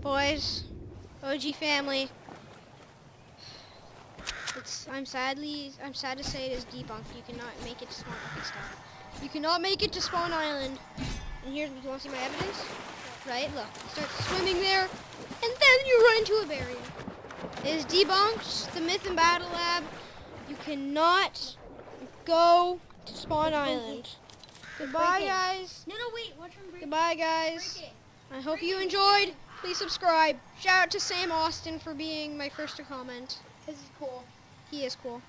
boys, OG family. It's I'm sadly I'm sad to say it is debunked. You cannot make it to Spawn. Stop. You cannot make it to Spawn Island. And here's you want to see my evidence? Right, look. You start swimming there, and then you run into a barrier. It is debunked. The Myth and Battle Lab. You cannot go to Spawn Island. Goodbye, guys. No, no, wait. Watch him break Goodbye, guys. Break. I hope you enjoyed. Please subscribe. Shout out to Sam Austin for being my first to comment. This is cool. He is cool.